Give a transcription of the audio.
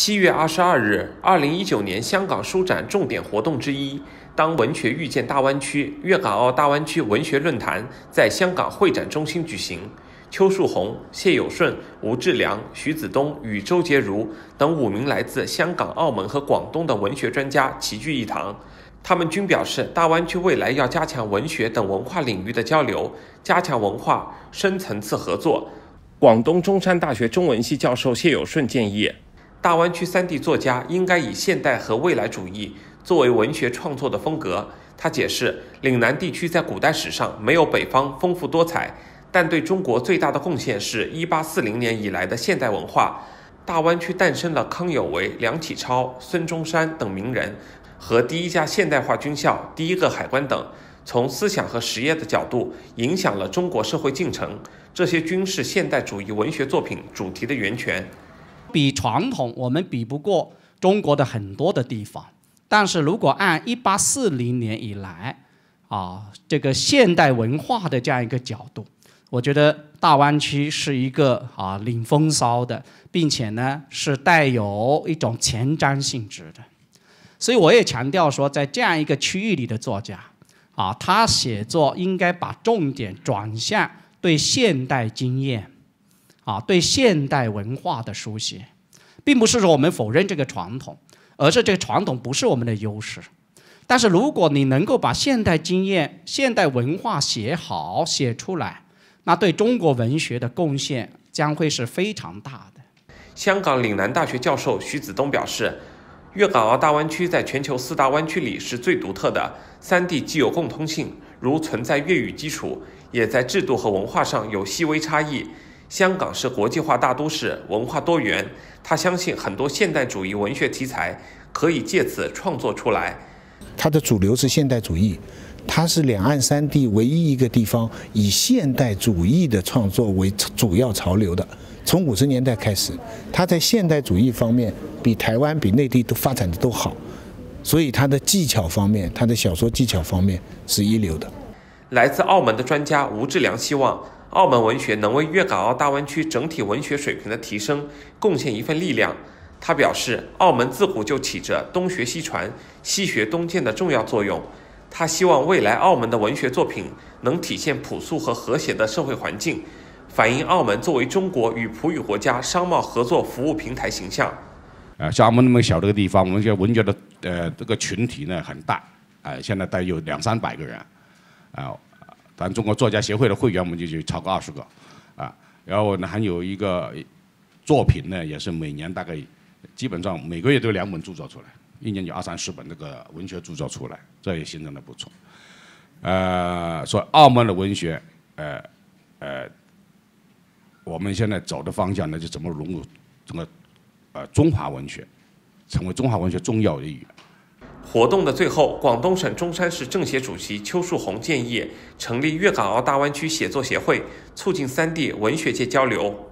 七月二十二日，二零一九年香港书展重点活动之一“当文学遇见大湾区”粤港澳大湾区文学论坛在香港会展中心举行。邱树红、谢有顺、吴志良、徐子东与周洁如等五名来自香港、澳门和广东的文学专家齐聚一堂。他们均表示，大湾区未来要加强文学等文化领域的交流，加强文化深层次合作。广东中山大学中文系教授谢有顺建议。大湾区三地作家应该以现代和未来主义作为文学创作的风格。他解释，岭南地区在古代史上没有北方丰富多彩，但对中国最大的贡献是一八四零年以来的现代文化。大湾区诞生了康有为、梁启超、孙中山等名人，和第一家现代化军校、第一个海关等，从思想和实业的角度影响了中国社会进程。这些均是现代主义文学作品主题的源泉。比传统，我们比不过中国的很多的地方。但是如果按一八四零年以来啊，这个现代文化的这样一个角度，我觉得大湾区是一个啊领风骚的，并且呢是带有一种前瞻性质的。所以我也强调说，在这样一个区域里的作家啊，他写作应该把重点转向对现代经验。啊，对现代文化的书写，并不是说我们否认这个传统，而是这个传统不是我们的优势。但是如果你能够把现代经验、现代文化写好、写出来，那对中国文学的贡献将会是非常大的。香港岭南大学教授徐子东表示，粤港澳大湾区在全球四大湾区里是最独特的，三地既有共通性，如存在粤语基础，也在制度和文化上有细微差异。香港是国际化大都市，文化多元。他相信很多现代主义文学题材可以借此创作出来。它的主流是现代主义，它是两岸三地唯一一个地方以现代主义的创作为主要潮流的。从五十年代开始，它在现代主义方面比台湾、比内地都发展的都好，所以它的技巧方面，它的小说技巧方面是一流的。来自澳门的专家吴志良希望。澳门文学能为粤港澳大湾区整体文学水平的提升贡献一份力量。他表示，澳门自古就起着东学西传、西学东渐的重要作用。他希望未来澳门的文学作品能体现朴素和和谐的社会环境，反映澳门作为中国与葡语国家商贸合作服务平台形象。呃，像澳门那么小的个地方，我们这文学的呃这个群体呢很大，呃，现在大约有两三百个人，啊。咱中国作家协会的会员，我们就就超过二十个，啊，然后呢还有一个作品呢，也是每年大概基本上每个月都有两本著作出来，一年有二三十本那个文学著作出来，这也形成的不错。呃，说澳门的文学，呃呃，我们现在走的方向呢，就怎么融入整个呃中华文学，成为中华文学重要的一员。活动的最后，广东省中山市政协主席邱树红建议成立粤港澳大湾区写作协会，促进三地文学界交流。